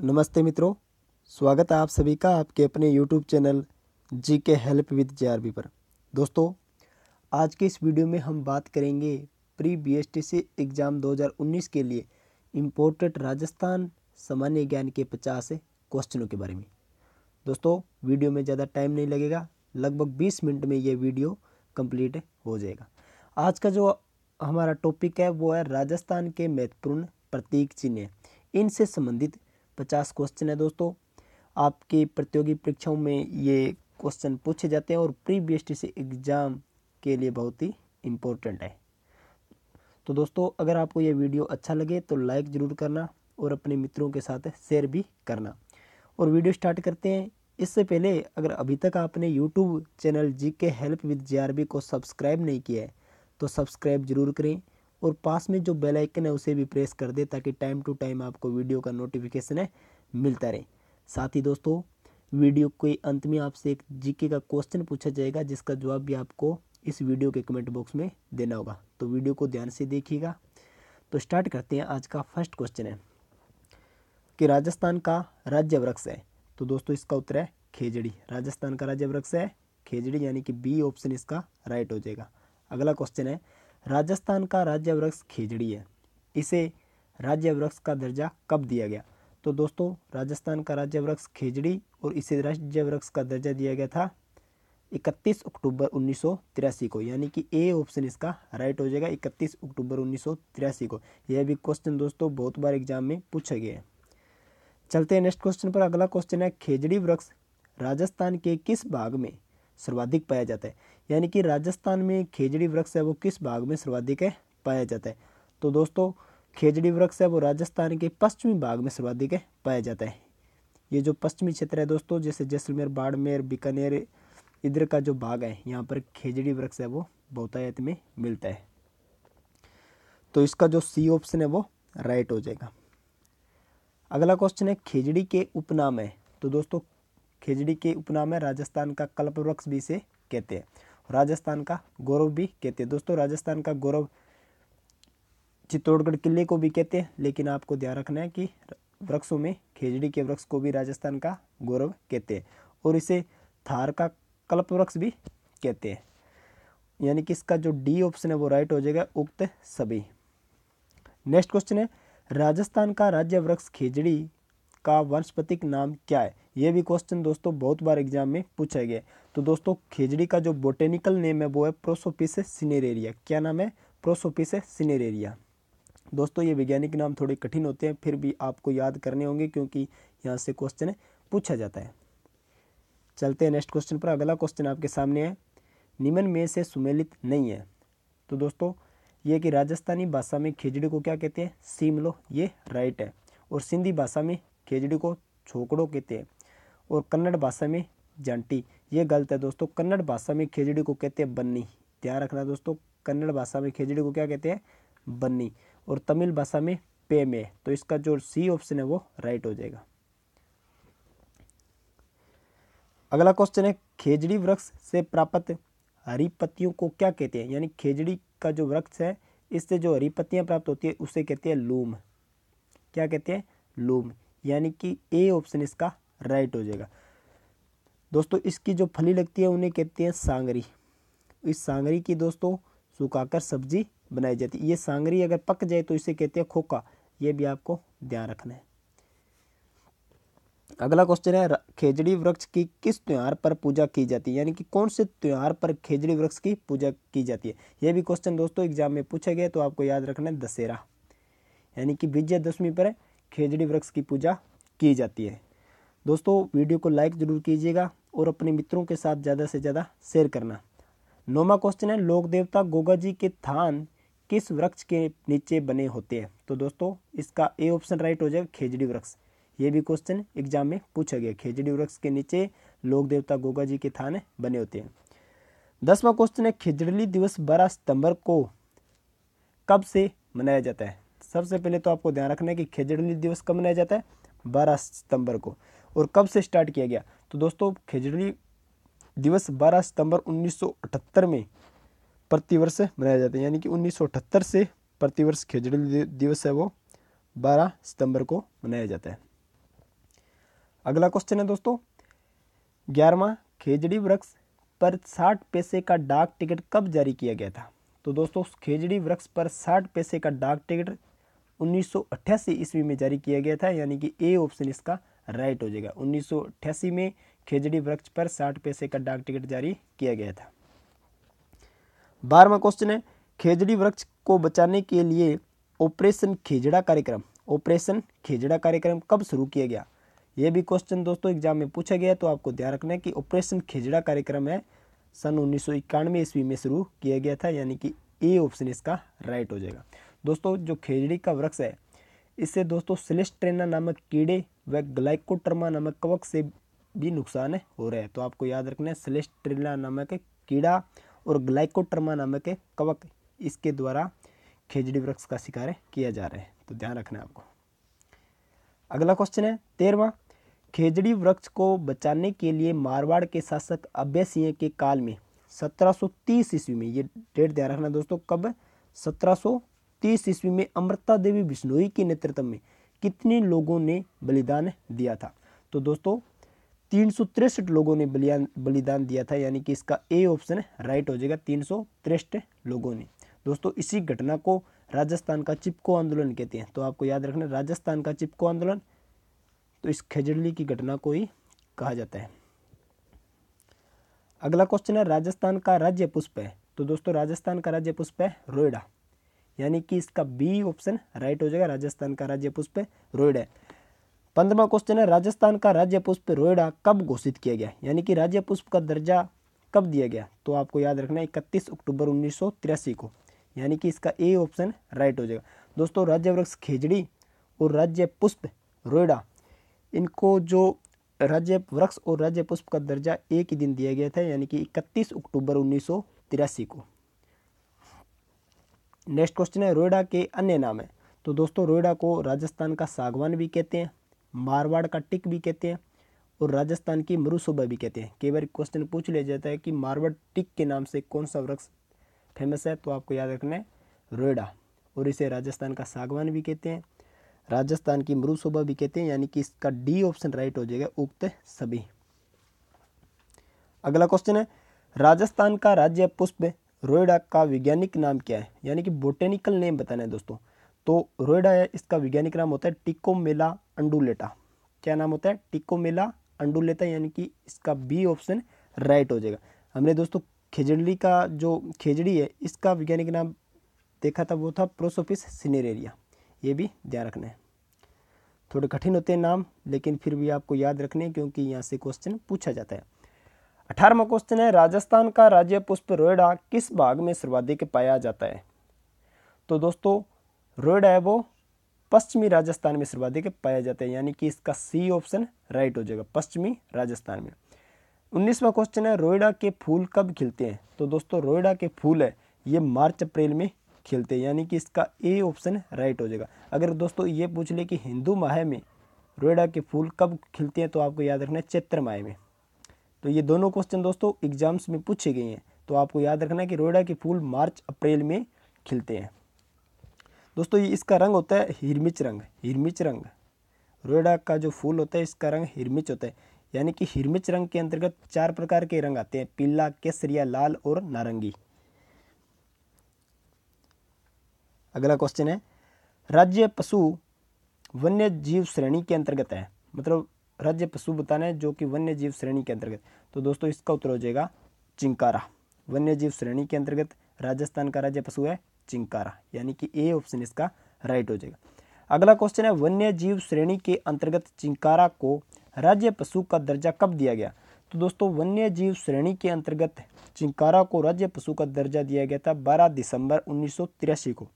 नमस्ते मित्रों, स्वागत है आप सभी का आपके अपने यूट्यूब चैनल जी के हेल्प विद जे पर। दोस्तों, आज के इस वीडियो में हम बात करेंगे प्री बी सी एग्ज़ाम 2019 के लिए इम्पोर्टेड राजस्थान सामान्य ज्ञान के 50 क्वेश्चनों के बारे में। दोस्तों, वीडियो में ज़्यादा टाइम नहीं लगेगा, लगभग 20 मिनट में ये वीडियो कंप्लीट हो जाएगा। आज का जो हमारा टॉपिक है, वो है राजस्थान के महत्वपूर्ण प्रतीक चिन्ह। इनसे संबंधित पचास क्वेश्चन है दोस्तों। आपकी प्रतियोगी परीक्षाओं में ये क्वेश्चन पूछे जाते हैं और प्री बी सी एग्ज़ाम के लिए बहुत ही इम्पोर्टेंट है। तो दोस्तों, अगर आपको ये वीडियो अच्छा लगे तो लाइक ज़रूर करना और अपने मित्रों के साथ शेयर भी करना। और वीडियो स्टार्ट करते हैं। इससे पहले, अगर अभी तक आपने यूट्यूब चैनल जी के हेल्प विद जे को सब्सक्राइब नहीं किया है तो सब्सक्राइब ज़रूर करें। और पास में जो बेल आइकन है, उसे भी प्रेस कर दे ताकि टाइम टू टाइम आपको वीडियो का नोटिफिकेशन है, मिलता रहे। साथ ही दोस्तों वीडियो के अंत में आपसे एक जीके का क्वेश्चन पूछा जाएगा, जिसका जवाब भी आपको इस वीडियो के कमेंट बॉक्स में देना होगा। तो वीडियो को ध्यान से देखिएगा। तो स्टार्ट करते हैं आज का फ़र्स्ट क्वेश्चन है, कि राजस्थान का राज्य वृक्ष है। तो दोस्तों, इसका उत्तर है खेजड़ी। राजस्थान का राज्य वृक्ष है खेजड़ी, यानी कि बी ऑप्शन इसका राइट हो जाएगा। अगला क्वेश्चन है राजस्थान का राज्य वृक्ष खेजड़ी है। इसे राज्य वृक्ष का दर्जा कब दिया गया? तो दोस्तों, राजस्थान का राज्य वृक्ष खेजड़ी और इसे राज्य वृक्ष का दर्जा दिया गया था 31 अक्टूबर उन्नीस सौ तिरासी को। यानी कि ए ऑप्शन इसका राइट हो जाएगा 31 अक्टूबर उन्नीस सौ तिरासी को। यह भी क्वेश्चन दोस्तों बहुत बार एग्ज़ाम में पूछा गया है। चलते हैं नेक्स्ट क्वेश्चन पर। अगला क्वेश्चन है खेजड़ी वृक्ष राजस्थान के किस भाग में सर्वाधिक पाया जाता है। यानी कि राजस्थान में खेजड़ी वृक्ष है, वो किस भाग में सर्वाधिक है? पाया जाता है। तो दोस्तों, खेजड़ी वृक्ष है, वो राजस्थान के पश्चिमी भाग में सर्वाधिक है, पाया जाता है। ये जो पश्चिमी क्षेत्र है दोस्तों, जैसे जैसलमेर, बाड़मेर, बीकानेर, इधर का जो भाग है, यहाँ पर खेजड़ी वृक्ष है, वो बहुतायत में मिलता है। तो इसका जो सी ऑप्शन है, वो राइट हो जाएगा। अगला क्वेश्चन है, खेजड़ी के उपनाम है। तो दोस्तों खेजड़ी के उपनाम है राजस्थान का कल्प वृक्ष भी से कहते हैं राजस्थान का गौरव भी कहते हैं। दोस्तों, राजस्थान का गौरव चित्तौड़गढ़ किले को भी कहते हैं, लेकिन आपको ध्यान रखना है कि वृक्षों में, खेजड़ी के वृक्ष को भी राजस्थान का गौरव कहते हैं और इसे थार का कल्प वृक्ष भी कहते हैं। यानी कि इसका जो डी ऑप्शन है, वो राइट हो जाएगा उक्त सभी। नेक्स्ट क्वेश्चन है, राजस्थान का राज्य वृक्ष खेजड़ी का वनस्पतिक नाम क्या है? ये भी क्वेश्चन दोस्तों बहुत बार एग्ज़ाम में पूछा गया तो दोस्तों, खेजड़ी का जो बोटेनिकल नेम है, वो है प्रोसोपिस सिनेरेरिया क्या नाम है? प्रोसोपिस सिनेरेरिया दोस्तों, ये वैज्ञानिक नाम थोड़े कठिन होते हैं, फिर भी आपको याद करने होंगे क्योंकि यहाँ से क्वेश्चन पूछा जाता है। चलते हैं नेक्स्ट क्वेश्चन पर। अगला क्वेश्चन आपके सामने है। निम्न में से सुमेलित नहीं है। तो दोस्तों, ये कि राजस्थानी भाषा में खेजड़ी को क्या कहते हैं? सीमलो ये राइट है। और सिंधी भाषा में खेजड़ी को छोकड़ो कहते हैं। और कन्नड़ भाषा में जंटी। ये गलत है दोस्तों, कन्नड़ भाषा में खेजड़ी को कहते हैं बन्नी। ध्यान रखना दोस्तों, कन्नड़ भाषा में खेजड़ी को क्या कहते हैं? बन्नी। और तमिल भाषा में पे में। तो इसका जो सी ऑप्शन है वो राइट हो जाएगा। अगला क्वेश्चन है, खेजड़ी वृक्ष से प्राप्त हरी पत्तियों को क्या कहते हैं? यानी खेजड़ी का जो वृक्ष है, इससे जो हरी पत्तियाँ प्राप्त होती है, उसे कहते हैं लूम। क्या कहते हैं? लूम। यानी कि ए ऑप्शन इसका राइट हो जाएगा। दोस्तों, इसकी जो फली लगती है, उन्हें कहते हैं सांगरी। इस सांगरी की दोस्तों, सुखाकर सब्ज़ी बनाई जाती है। ये सांगरी अगर पक जाए तो इसे कहते हैं खोखा। ये भी आपको ध्यान रखना है। अगला क्वेश्चन है खेजड़ी वृक्ष की किस त्यौहार पर पूजा की जाती है? यानी कि कौन से त्यौहार पर खेजड़ी वृक्ष की पूजा की जाती है? यह भी क्वेश्चन दोस्तों एग्ज़ाम में पूछा गया तो आपको याद रखना है, दशहरा। यानी कि विजयदशमी पर खेजड़ी वृक्ष की पूजा की जाती है। दोस्तों, वीडियो को लाइक ज़रूर कीजिएगा और अपने मित्रों के साथ ज़्यादा से ज़्यादा शेयर करना। नौवा क्वेश्चन है, लोक देवता गोगा जी के थान किस वृक्ष के नीचे बने होते हैं? तो दोस्तों, इसका ए ऑप्शन राइट हो जाएगा, खेजड़ी वृक्ष। ये भी क्वेश्चन एग्ज़ाम में पूछा गया। खेजड़ी वृक्ष के नीचे लोक देवता गोगा जी के थान बने होते हैं। दसवां क्वेश्चन है, खिजड़ी दिवस बारह सितंबर को कब से मनाया जाता है? सबसे पहले तो आपको ध्यान रखना है कि खेजड़ी दिवस कब मनाया जाता है? बारह सितंबर को। और कब से स्टार्ट किया गया? तो दोस्तों, खेजड़ी दिवस बारह सितंबर उन्नीस सौ अठहत्तर में प्रतिवर्ष मनाया जाता है। यानी कि उन्नीस सौ अठहत्तर से प्रतिवर्ष खेजड़ी दिवस है वो, बारह सितंबर को मनाया जाता है। अगला क्वेश्चन है दोस्तों, ग्यारहवा खेजड़ी वृक्ष पर साठ पैसे का डाक टिकट कब जारी किया गया था? तो दोस्तों, खेजड़ी वृक्ष पर साठ पैसे का डाक टिकट उन्नीस सौ अट्ठासी ईस्वी में जारी किया गया था। यानी कि ए ऑप्शन इसका राइट हो जाएगा। उन्नीस सौ अठासी में खेजड़ी वृक्ष पर साठ पैसे का डाक टिकट जारी किया गया था। बारहवा क्वेश्चन है, खेजड़ी वृक्ष को बचाने के लिए ऑपरेशन खेजड़ा कार्यक्रम। ऑपरेशन खेजड़ा कार्यक्रम कब शुरू किया गया? यह भी क्वेश्चन दोस्तों एग्ज़ाम में पूछा गया तो आपको ध्यान रखना है कि ऑपरेशन खेजड़ा कार्यक्रम है, सन उन्नीस सौ इक्यानवे ईस्वी में शुरू किया गया था, यानी कि ए ऑप्शन इसका राइट हो जाएगा। दोस्तों, जो खेजड़ी का वृक्ष है इससे दोस्तों सिलेस्ट्रेना नामक कीड़े व ग्लाइकोटर्मा नामक कवक से भी नुकसान हो रहा है। तो आपको याद रखना है सिलेस्ट्रेना नामक कीड़ा और ग्लाइकोटर्मा नामक कवक, इसके द्वारा खेजड़ी वृक्ष का शिकार किया जा रहा है। तो ध्यान रखना है आपको। अगला क्वेश्चन है, तेरवा, खेजड़ी वृक्ष को बचाने के लिए मारवाड़ के शासक अभय सिंह के काल में 1730 ईस्वी में, ये डेट ध्यान रखना दोस्तों, कब? 1730 ईस्वी में अमृता देवी बिश्नोई के नेतृत्व में कितने लोगों ने बलिदान दिया था? तो दोस्तों, तीन सौ तिरसठ लोगों ने बलिदान बलिदान दिया था, यानी कि इसका ए ऑप्शन राइट हो जाएगा तीन सौ तिरसठ लोगों ने। दोस्तों, इसी घटना को राजस्थान का चिपको आंदोलन कहते हैं। तो आपको याद रखना, राजस्थान का चिपको आंदोलन तो इस खजड़ली की घटना को ही कहा जाता है। अगला क्वेश्चन है, राजस्थान का राज्य पुष्प है। तो दोस्तों, राजस्थान का राज्य पुष्प है रोयडा। यानी कि इसका बी ऑप्शन राइट हो जाएगा, राजस्थान का राज्य पुष्प रोयडा पंद्रवा क्वेश्चन है, राजस्थान का राज्य पुष्प रोयडा कब घोषित किया गया? यानी कि राज्य पुष्प का दर्जा कब दिया गया? तो आपको याद रखना है, इकतीस अक्टूबर उन्नीस सौ तिरासी को। यानी कि इसका ए ऑप्शन राइट हो जाएगा। दोस्तों राज्य वृक्ष खेजड़ी और राज्य पुष्प रोयडा इनको जो राज्य वृक्ष और राज्य पुष्प का दर्जा एक ही दिन दिया गया था, यानी कि 31 अक्टूबर उन्नीस सौ तिरासी को। नेक्स्ट क्वेश्चन है रोयडा के अन्य नाम है। तो दोस्तों, रोयडा को राजस्थान का सागवान भी कहते हैं, मारवाड़ का टिक भी कहते हैं और राजस्थान की मरुसोबा भी कहते हैं। कई बार क्वेश्चन पूछ लिया जाता है कि मारवाड़ टिक के नाम से कौन सा वृक्ष फ़ेमस है तो आपको याद रखना है रोयडा और इसे राजस्थान का सागवान भी कहते हैं, राजस्थान की मरुशोभा भी कहते हैं, यानी कि इसका डी ऑप्शन राइट हो जाएगा उक्त सभी। अगला क्वेश्चन है, राजस्थान का राज्य पुष्प रोयडा का वैज्ञानिक नाम क्या है? यानी कि बोटेनिकल नेम बताना है दोस्तों। तो रोयडा है, इसका वैज्ञानिक नाम होता है टिकोमेला अंडुलेटा। क्या नाम होता है? टिकोमेला अंडुलेटा, यानी कि इसका बी ऑप्शन राइट हो जाएगा। हमने दोस्तों खेजड़ी का जो खेजड़ी है, इसका वैज्ञानिक नाम देखा था, वो था प्रोसोपिस सिनेरेरिया ये भी ध्यान रखना है। थोड़े कठिन होते हैं नाम, लेकिन फिर भी आपको याद रखने क्योंकि यहाँ से क्वेश्चन पूछा जाता है। अठारहवा क्वेश्चन है, राजस्थान का राज्य पुष्प रोयडा किस भाग में सर्वाधिक पाया जाता है? तो दोस्तों रोयडा है वो पश्चिमी राजस्थान में सर्वाधिक पाया जाता है, यानी कि इसका सी ऑप्शन राइट हो जाएगा पश्चिमी राजस्थान में। उन्नीसवा क्वेश्चन है रोयडा के फूल कब खिलते हैं? तो दोस्तों रोयडा के फूल है, ये मार्च, अप्रैल में खिलते हैं, यानी कि इसका ए ऑप्शन राइट हो जाएगा। अगर दोस्तों ये पूछ ले कि हिंदू माह में रोयडा के फूल कब खिलते हैं तो आपको याद रखना है चैत्र माह में। तो ये दोनों क्वेश्चन दोस्तों एग्ज़ाम्स में पूछे गए हैं। तो आपको याद रखना है कि रोयडा के फूल मार्च, अप्रैल में खिलते हैं। दोस्तों, ये इसका रंग होता है हिरमिच रंग हिरमिच रंग। रोयडा का जो फूल होता है, इसका रंग हिरमिच होता है। यानी कि हिरमिच रंग के अंतर्गत चार प्रकार के रंग आते हैं, पीला, केसरिया, लाल और नारंगी। अगला क्वेश्चन है, राज्य पशु वन्य जीव श्रेणी के अंतर्गत है। मतलब राज्य पशु बताना है जो कि वन्य जीव श्रेणी के अंतर्गत। तो दोस्तों, इसका उत्तर हो जाएगा चिंकारा। वन्य जीव श्रेणी के अंतर्गत राजस्थान का राज्य पशु है चिंकारा, यानी कि ए ऑप्शन इसका राइट हो जाएगा। अगला क्वेश्चन है वन्य जीव श्रेणी के अंतर्गत चिंकारा को राज्य पशु का दर्जा कब दिया गया? तो दोस्तों वन्य जीव श्रेणी के अंतर्गत चिंकारा को राज्य पशु का दर्जा दिया गया था 12 दिसंबर उन्नीस सौ तिरासी को।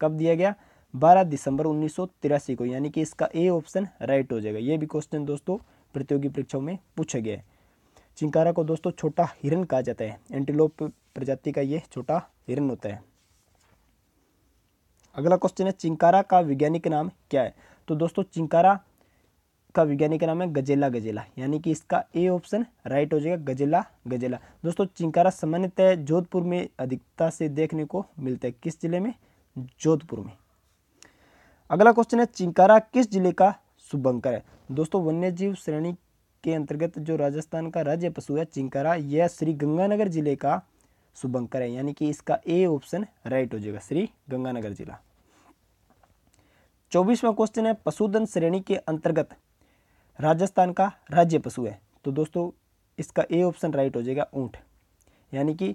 कब दिया गया? 12 दिसंबर उन्नीस सौ तिरासी को, यानी कि इसका ए ऑप्शन राइट हो जाएगा। ये भी क्वेश्चन दोस्तों, प्रतियोगी परीक्षाओं में पूछा गया है चिंकारा को दोस्तों छोटा हिरन कहा जाता है। एंटीलोप प्रजाति का ये छोटा हिरन होता है। अगला क्वेश्चन है, चिंकारा का वैज्ञानिक नाम क्या है? तो दोस्तों, चिंकारा का वैज्ञानिक नाम है गजेला गजेला, यानी कि इसका ए ऑप्शन राइट हो जाएगा, गजेला गजेला। दोस्तों, चिंकारा सामान्यतः जोधपुर में अधिकता से देखने को मिलता है। किस ज़िले में? जोधपुर में। अगला क्वेश्चन है, चिंकारा किस ज़िले का शुभंकर है? दोस्तों वन्य जीव श्रेणी के अंतर्गत जो राजस्थान का राज्य पशु है, चिंकारा, यह श्री गंगानगर ज़िले का शुभंकर है। यानी कि इसका ए ऑप्शन राइट हो जाएगा, श्री गंगानगर जिला। चौबीसवा क्वेश्चन है, पशुधन श्रेणी के अंतर्गत राजस्थान का राज्य पशु है। तो दोस्तों, इसका ए ऑप्शन राइट हो जाएगा, ऊँट। यानी कि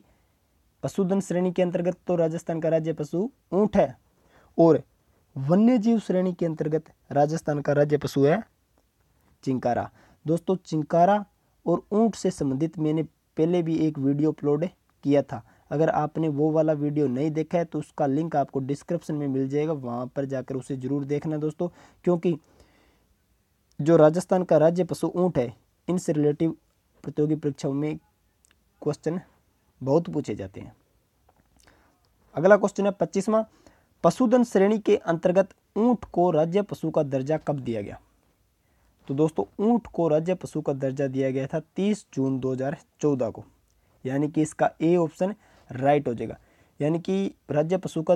पशुधन श्रेणी के अंतर्गत तो राजस्थान का राज्य पशु ऊँट है। और वन्य जीव श्रेणी के अंतर्गत राजस्थान का राज्य पशु है चिंकारा। दोस्तों, चिंकारा और ऊँट से संबंधित मैंने पहले भी एक वीडियो अपलोड किया था। अगर आपने वो वाला वीडियो नहीं देखा है तो उसका लिंक आपको डिस्क्रिप्शन में मिल जाएगा, वहाँ पर जाकर उसे ज़रूर देखना दोस्तों, क्योंकि जो राजस्थान का राज्य पशु ऊँट है, इनसे रिलेटिव प्रतियोगी परीक्षाओं में क्वेश्चन बहुत पूछे जाते हैं। अगला क्वेश्चन है पच्चीसवा। पशुधन श्रेणी के अंतर्गत ऊँट को राज्य पशु का दर्जा कब दिया गया? तो दोस्तों, ऊँट को राज्य पशु का दर्जा दिया गया था 30 जून 2014 को। यानी कि इसका ए ऑप्शन राइट हो जाएगा। यानी कि राज्य पशु का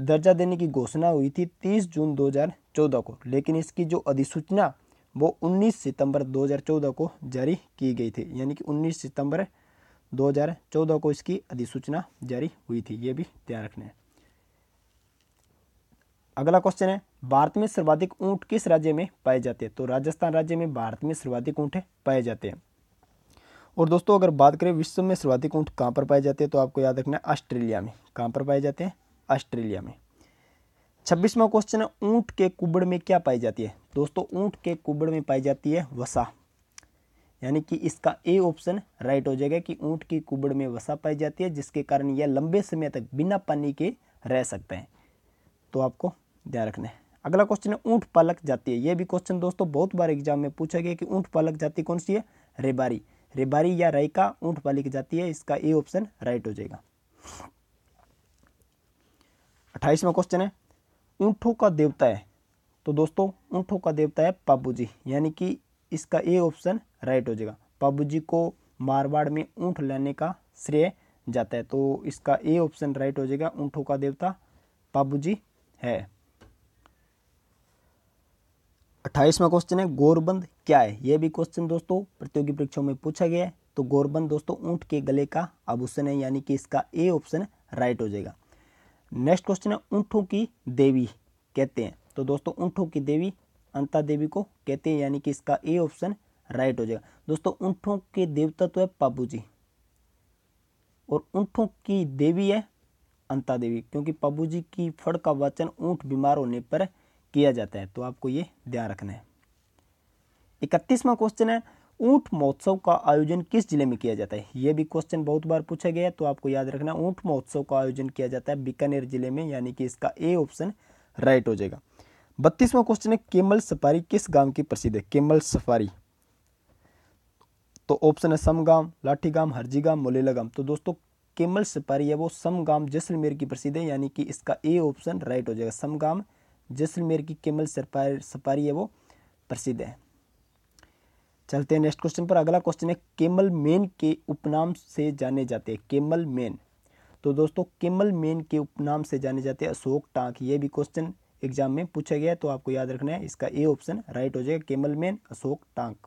दर्जा देने की घोषणा हुई थी 30 जून 2014 को। लेकिन इसकी जो अधिसूचना, वो 19 सितंबर 2014 को जारी की गई थी। यानी कि 19 सितंबर 2014 को इसकी अधिसूचना जारी हुई थी। ये भी ध्यान रखना है। अगला क्वेश्चन है, भारत में सर्वाधिक ऊँट किस राज्य में पाए जाते हैं? तो राजस्थान राज्य में भारत में सर्वाधिक ऊँट पाए जाते हैं। और दोस्तों, अगर बात करें विश्व में सर्वाधिक ऊँट कहाँ पर पाए जाते हैं तो आपको याद रखना है ऑस्ट्रेलिया में। कहाँ पर पाए जाते हैं? ऑस्ट्रेलिया में। छब्बीसवा क्वेश्चन है, ऊँट के कुबड़ में क्या पाई जाती है? दोस्तों, ऊँट के कुबड़ में पाई जाती है वसा। यानी कि इसका ए ऑप्शन राइट हो जाएगा कि ऊँट की कुबड़ में वसा पाई जाती है, जिसके कारण यह लंबे समय तक बिना पानी के रह सकते हैं। तो आपको ध्यान रखना है। अगला क्वेश्चन है, ऊँट पालक जाति है। यह भी क्वेश्चन दोस्तों बहुत बार एग्ज़ाम में पूछा गया कि ऊँट पालक जाति कौन सी है? रेबारी। रेबारी या रायका ऊँट पालिक जाति है, इसका ए ऑप्शन राइट हो जाएगा। अट्ठाईसवा क्वेश्चन है, ऊंटों का देवता है। तो दोस्तों, ऊंटों का देवता है जी यानी कि इसका ए ऑप्शन राइट हो जाएगा। जी को मारवाड़ में ऊँट लाने का श्रेय जाता है तो इसका ए ऑप्शन राइट हो जाएगा, ऊंटों का देवता जी है। अट्ठाईसवा क्वेश्चन है, गोरबंद क्या है? यह भी क्वेश्चन दोस्तों, प्रतियोगी परीक्षाओं में पूछा गया है। तो गोरबंद दोस्तों, ऊँट के गले का आभूषण है, यानी कि इसका ए ऑप्शन राइट हो जाएगा। नेक्स्ट क्वेश्चन है, ऊंटों की देवी कहते हैं। तो दोस्तों, ऊंटों की देवी अंता देवी को कहते हैं, यानी कि इसका ए ऑप्शन राइट हो जाएगा। दोस्तों, ऊंटों के देवता तो है पाबू जी और ऊंटों की देवी है अंता देवी, क्योंकि पाबू जी की फड़ का वचन ऊँट बीमार होने पर किया जाता है तो आपको ये ध्यान रखना है। इकतीसवा क्वेश्चन है, ऊँट महोत्सव का आयोजन किस ज़िले में किया जाता है? ये भी क्वेश्चन बहुत बार पूछा गया है तो आपको याद रखना ऊँट महोत्सव का आयोजन किया जाता है बीकानेर ज़िले में, यानी कि इसका ए ऑप्शन राइट हो जाएगा। बत्तीसवा क्वेश्चन है, केमल सफारी किस गाँव की प्रसिद्ध है? Camel safari. तो ऑप्शन है समगाम, लाठीगाम, हरजीगाम, मोलेलागाम। तो दोस्तों, केमल सफारी है वो समगाम जैसलमेर की प्रसिद्ध है, यानी कि इसका ए ऑप्शन राइट हो जाएगा। समगाम जैसलमेर की केमल सफारी है वो प्रसिद्ध है। चलते हैं नेक्स्ट क्वेश्चन पर। अगला क्वेश्चन है, केमल मेन के उपनाम से जाने जाते हैं। Camel men. तो दोस्तों, केमल मेन के उपनाम से जाने जाते हैं अशोक टांक। ये भी क्वेश्चन एग्ज़ाम में पूछा गया है तो आपको याद रखना है, इसका ए ऑप्शन राइट हो जाएगा। Camel men, Ashok Tank.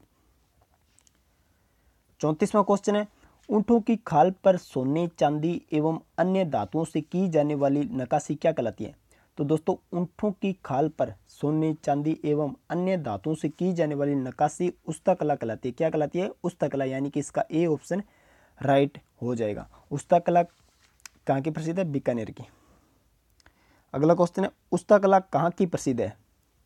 चौंतीसवां question है, ऊँटों की खाल पर सोने, चांदी एवं अन्य धातुओं से की जाने वाली नकाशी क्या कहलाती है? तो दोस्तों, ऊँटों की खाल पर सोने, चांदी एवं अन्य धातुओं से की जाने वाली नकाशी उस्ता कला कहलाती है। क्या कहलाती है? उस्ता कला यानी कि इसका ए ऑप्शन राइट हो जाएगा। उस्ता कला कहाँ की प्रसिद्ध है? बीकानेर की। अगला क्वेश्चन है उस्ता कला कहाँ की प्रसिद्ध है?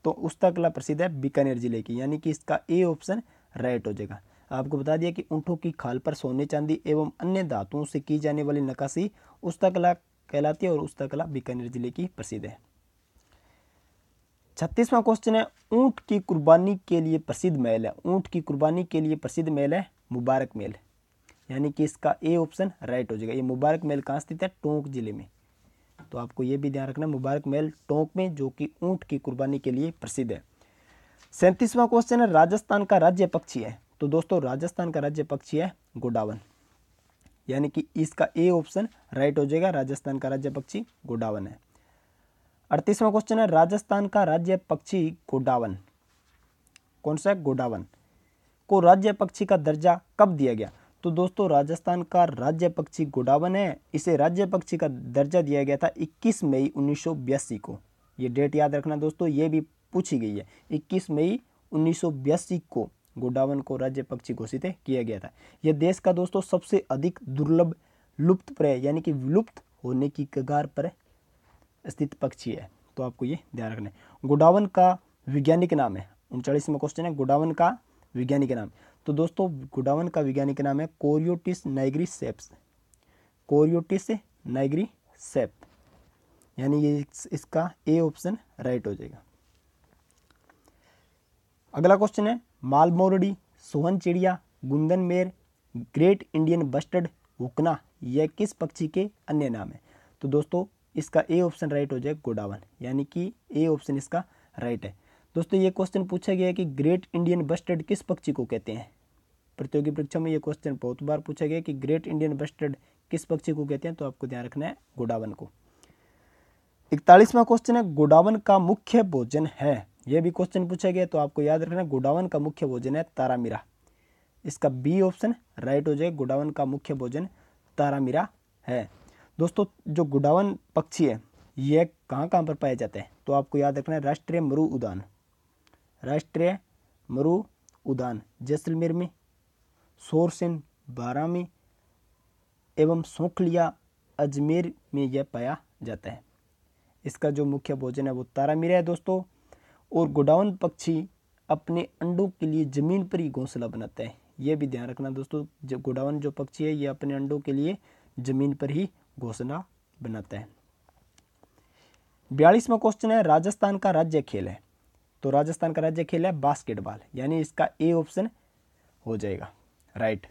तो उस्ता कला प्रसिद्ध है बीकानेर ज़िले की, यानी कि इसका ए ऑप्शन राइट हो जाएगा। आपको बता दिया कि ऊँटों की खाल पर सोने, चांदी एवं अन्य धातुओं से की जाने वाली नकाशी उस्ता कला कहलाती है और उस्ता कला बीकानेर ज़िले की प्रसिद्ध है। छत्तीसवां क्वेश्चन है, ऊँट की कुर्बानी के लिए प्रसिद्ध महल है। ऊँट की कुर्बानी के लिए प्रसिद्ध महल है मुबारक महल। यानी कि इसका ए ऑप्शन राइट हो जाएगा। ये मुबारक महल कहाँ स्थित है? टोंक ज़िले में। तो आपको ये भी ध्यान रखना, मुबारक महल टोंक में, जो कि ऊँट की कुर्बानी के लिए प्रसिद्ध है। सैंतीसवां क्वेश्चन है, राजस्थान का राज्य पक्षी है। तो दोस्तों, राजस्थान का राज्य पक्षी है गोडावन। यानी कि इसका ए ऑप्शन राइट हो जाएगा, राजस्थान का राज्य पक्षी गोडावन है। अड़तीसवां क्वेश्चन है, राजस्थान का राज्य पक्षी गोडावन। कौन सा है? गोडावन। को राज्य पक्षी का दर्जा कब दिया गया? तो दोस्तों, राजस्थान का राज्य पक्षी गोडावन है। इसे राज्य पक्षी का दर्जा दिया गया था 21 मई उन्नीस सौ बयासी को। ये डेट याद रखना दोस्तों, ये भी पूछी गई है। 21 मई उन्नीस सौ बयासी को। गोडावन को राज्य पक्षी घोषित किया गया था। यह देश का दोस्तों सबसे अधिक दुर्लभ लुप्त प्राय यानी कि विलुप्त होने की कगार पर स्थित पक्षी है। तो आपको ये ध्यान रखना है। गोडावन का वैज्ञानिक नाम है। उनचालीसवा क्वेश्चन है, गोडावन का वैज्ञानिक नाम। तो दोस्तों, गुडावन का वैज्ञानिक नाम है कोरियोटिस नाइग्री सेप्स कोरियोटिस नाइग्री सेप यानी ये इसका ए ऑप्शन राइट हो जाएगा। अगला क्वेश्चन है मालमोरडी, सोहन चिड़िया, गुंदन मेर, ग्रेट इंडियन बस्टर्ड, हुकना यह किस पक्षी के अन्य नाम है? तो दोस्तों, इसका ए ऑप्शन राइट हो जाए गोडावन, यानी कि ए ऑप्शन इसका राइट है। दोस्तों, ये क्वेश्चन पूछा गया है कि ग्रेट इंडियन बस्टर्ड किस पक्षी को कहते हैं? प्रतियोगी परीक्षा में ये क्वेश्चन बहुत बार पूछा गया कि ग्रेट इंडियन बस्टर्ड किस पक्षी को कहते हैं तो आपको ध्यान रखना है गोडावन को। इकतालीसवा क्वेश्चन है, गोडावन का मुख्य भोजन है। यह भी क्वेश्चन पूछा गया तो आपको याद रखना गुडावन का मुख्य भोजन है तारामीरा। इसका बी ऑप्शन राइट हो जाए गुडावन का मुख्य भोजन तारामीरा है। दोस्तों, जो गुडावन पक्षी है यह कहाँ कहाँ पर पाए जाते हैं? तो आपको याद रखना है, राष्ट्रीय मरु उद्यान। राष्ट्रीय मरु उद्यान, जैसलमेर में, सोरसिन, बारा में, एवं सोखलिया, अजमेर में यह पाया जाता है। इसका जो मुख्य भोजन है, वो तारा मीरा है दोस्तों। और गोडाउन पक्षी अपने अंडों के लिए ज़मीन पर ही घोंसला बनाता है। यह भी ध्यान रखना दोस्तों, जो गोडाउन जो पक्षी है, ये अपने अंडों के लिए ज़मीन पर ही घोंसला बनाता है। बयालीसवा क्वेश्चन है, राजस्थान का राज्य खेल है। तो राजस्थान का राज्य खेल है बास्केटबॉल यानी इसका ए ऑप्शन हो जाएगा। राइट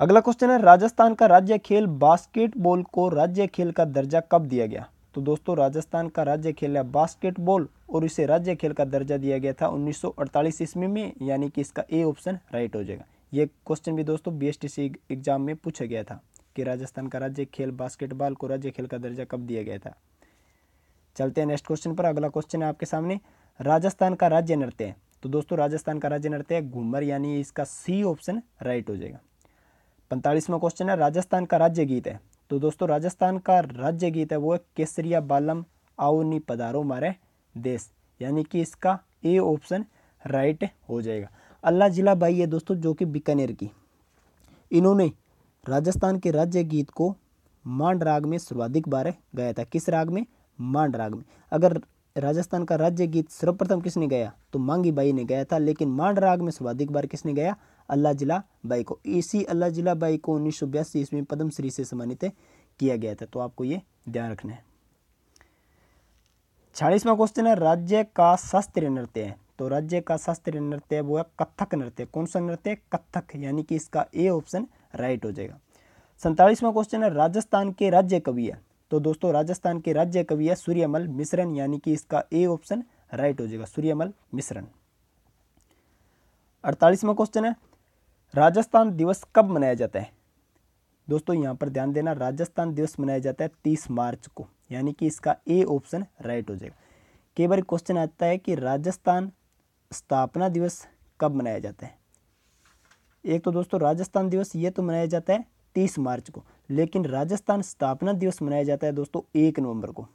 अगला क्वेश्चन है, राजस्थान का राज्य खेल बास्केटबॉल को राज्य खेल का दर्जा कब दिया गया? तो दोस्तों, राजस्थान का राज्य खेल है बास्केटबॉल और इसे राज्य खेल का दर्जा दिया गया था 1948 ईस्वी में, यानी कि इसका ए ऑप्शन राइट हो जाएगा। ये क्वेश्चन भी दोस्तों बीएसटीसी एग्ज़ाम में पूछा गया था कि राजस्थान का राज्य खेल बास्केटबॉल को राज्य खेल का दर्जा कब दिया गया था। चलते हैं नेक्स्ट क्वेश्चन पर। अगला क्वेश्चन है आपके सामने। राजस्थान का राज्य नृत्य है। तो दोस्तों, राजस्थान का राज्य नृत्य है। घूमर, यानी इसका सी ऑप्शन राइट हो जाएगा। पैंतालीसवा क्वेश्चन है, राजस्थान का राज्य गीत है। तो दोस्तों, राजस्थान का राज्य गीत है वो है केसरिया बालम, आओ नी पधारो मारे देश। यानी कि इसका ए ऑप्शन राइट हो जाएगा। अल्लाह जिला भाई है दोस्तों, जो कि बीकानेर की। इन्होंने राजस्थान के राज्य गीत को मांड राग में सर्वाधिक बार गाया था। किस राग में? मांड राग में। अगर राजस्थान का राज्य गीत सर्वप्रथम किसने गाया? तो मांगी बाई ने गाया था, लेकिन मांड राग में सर्वाधिक बार किसने गाया? अल्लाह जिला बाई को। इसी अल्लाह जिला बाई को उन्नीस सौ बयासी ईस्वी पद्म श्री से सम्मानित किया गया था। तो आपको ये ध्यान रखना है। छियालीसवा क्वेश्चन है, राज्य का शास्त्रीय नृत्य है। तो राज्य का शास्त्रीय नृत्य वो है कथक नृत्य। कौन सा नृत्य कथक, यानी कि इसका ए ऑप्शन राइट हो जाएगा। सैतालीसवा क्वेश्चन है, राजस्थान के राज्य कवि है। तो दोस्तों, राजस्थान के राज्य कवि है सूर्यमल मिश्रण, यानी कि इसका ए ऑप्शन राइट हो जाएगा, सूर्यमल मिश्रण। अड़तालीसवा क्वेश्चन है, राजस्थान दिवस कब मनाया जाता है? दोस्तों, यहाँ पर ध्यान देना, राजस्थान दिवस मनाया जाता है तीस मार्च को, यानी कि इसका ए ऑप्शन राइट हो जाएगा। कई बार क्वेश्चन आता है कि राजस्थान स्थापना दिवस कब मनाया जाता है? एक तो दोस्तों, राजस्थान दिवस ये तो मनाया जाता है तीस मार्च को। लेकिन राजस्थान स्थापना दिवस मनाया जाता है दोस्तों एक नवंबर को।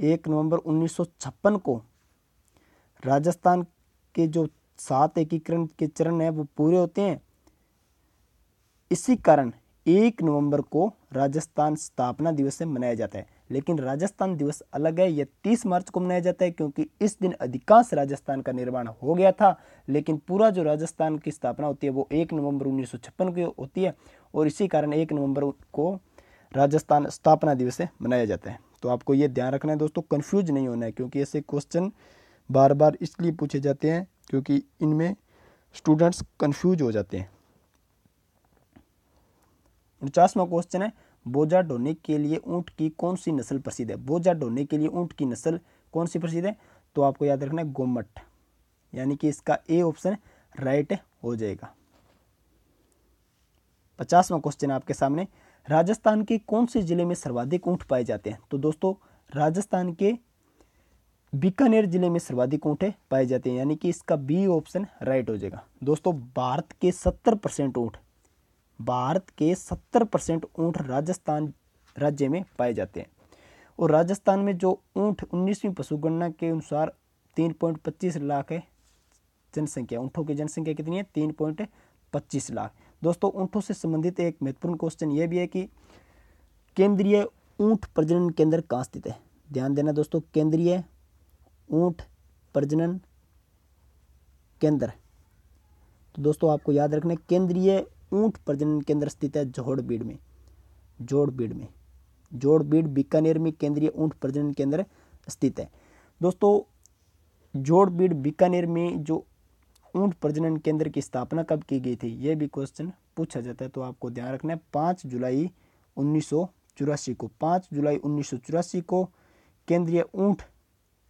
एक नवंबर उन्नीस सौ छप्पन को राजस्थान के जो सात एकीकरण के चरण है वो पूरे होते हैं। इसी कारण एक नवंबर को राजस्थान स्थापना दिवस से मनाया जाता है। लेकिन राजस्थान दिवस अलग है। यह तीस मार्च को मनाया जाता है क्योंकि इस दिन अधिकांश राजस्थान का निर्माण हो गया था, लेकिन पूरा जो राजस्थान की स्थापना होती है वो एक नवंबर उन्नीस को होती है और इसी कारण एक नवंबर को राजस्थान स्थापना दिवस मनाया जाता है। तो आपको ये ध्यान रखना है दोस्तों कन्फ्यूज़ नहीं होना है, क्योंकि ऐसे क्वेश्चन बार बार इसलिए पूछे जाते हैं क्योंकि इनमें स्टूडेंट्स कन्फ्यूज़ हो जाते हैं। उनचासवा क्वेश्चन है बोझा ढोने के लिए ऊँट की कौन सी नस्ल प्रसिद्ध है? बोझा ढोने के लिए ऊँट की नस्ल कौन सी प्रसिद्ध है? तो आपको याद रखना है गोमट। यानी कि इसका ए ऑप्शन राइट हो जाएगा। पचासवा क्वेश्चन आपके सामने। राजस्थान के कौन से ज़िले में सर्वाधिक ऊँट पाए जाते हैं? तो दोस्तों, राजस्थान के बीकानेर ज़िले में सर्वाधिक ऊँट पाए जाते हैं। यानी कि इसका बी ऑप्शन राइट हो जाएगा। दोस्तों, भारत के सत्तर परसेंट ऊँट भारत के सत्तर परसेंट ऊँट राजस्थान राज्य में पाए जाते हैं। और राजस्थान में जो ऊँट उन्नीसवीं पशुगणना के अनुसार तीन पॉइंट पच्चीस लाख है, जनसंख्या, ऊँटों की जनसंख्या कितनी है? तीन पॉइंट पच्चीस लाख। दोस्तों, ऊँटों से संबंधित एक महत्वपूर्ण क्वेश्चन ये भी है कि केंद्रीय ऊँट प्रजनन केंद्र कहाँ स्थित है? ध्यान देना दोस्तों, केंद्रीय ऊँट प्रजनन केंद्र। तो दोस्तों, आपको याद रखना केंद्रीय ऊँट प्रजनन केंद्र स्थित है जोड़बीड़ में जोड़बीड़ में जोड़बीड़ बीकानेर में केंद्रीय ऊँट प्रजनन केंद्र स्थित है। दोस्तों जोड़बीड़ बीकानेर में जो ऊँट प्रजनन केंद्र की स्थापना कब की गई थी ये भी क्वेश्चन पूछा जाता है तो आपको ध्यान रखना है, पाँच जुलाई उन्नीस सौ चौरासी को, पाँच जुलाई उन्नीस सौ चौरासी को केंद्रीय ऊँट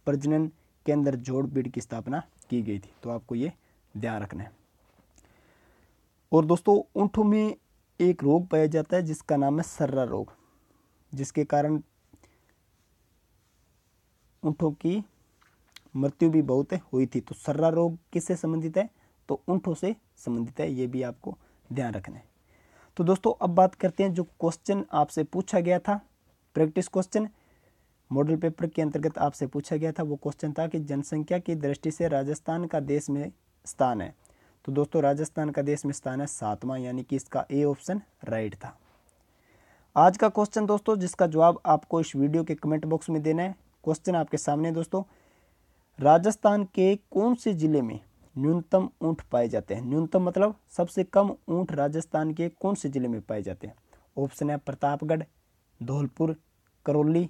प्रजनन केंद्र जोड़बीड़ की स्थापना की गई थी तो आपको ये ध्यान रखना है। और दोस्तों, ऊँटों में एक रोग पाया जाता है, जिसका नाम है सर्रा रोग, जिसके कारण ऊँटों की मृत्यु भी बहुत हुई थी। तो सर्रा रोग किससे संबंधित है? तो ऊँटों से संबंधित है, ये भी आपको ध्यान रखना है। तो दोस्तों, अब बात करते हैं जो क्वेश्चन आपसे पूछा गया था, प्रैक्टिस क्वेश्चन। मॉडल पेपर के अंतर्गत आपसे पूछा गया था, वो क्वेश्चन था कि जनसंख्या की दृष्टि से राजस्थान का देश में स्थान है। तो दोस्तों, राजस्थान का देश में स्थान है सातवां, यानी कि इसका ए ऑप्शन राइट था। आज का क्वेश्चन दोस्तों, जिसका जवाब आपको इस वीडियो के कमेंट बॉक्स में देना है। क्वेश्चन आपके सामने दोस्तों। राजस्थान के कौन से ज़िले में न्यूनतम ऊँट पाए जाते हैं? न्यूनतम मतलब सबसे कम ऊँट राजस्थान के कौन से ज़िले में पाए जाते हैं? ऑप्शन है प्रतापगढ़, धौलपुर, करौली,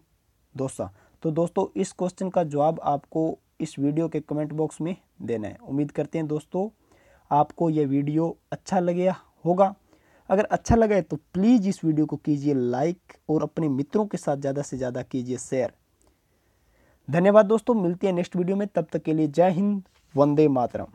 दौसा। तो दोस्तों, इस क्वेश्चन का जवाब आपको इस वीडियो के कमेंट बॉक्स में देना है। उम्मीद करते हैं दोस्तों आपको यह वीडियो अच्छा लगे होगा। अगर अच्छा लगे तो प्लीज़ इस वीडियो को कीजिए लाइक और अपने मित्रों के साथ ज़्यादा से ज़्यादा कीजिए शेयर। धन्यवाद दोस्तों, मिलती है नेक्स्ट वीडियो में, तब तक के लिए जय हिंद, वंदे मातरम।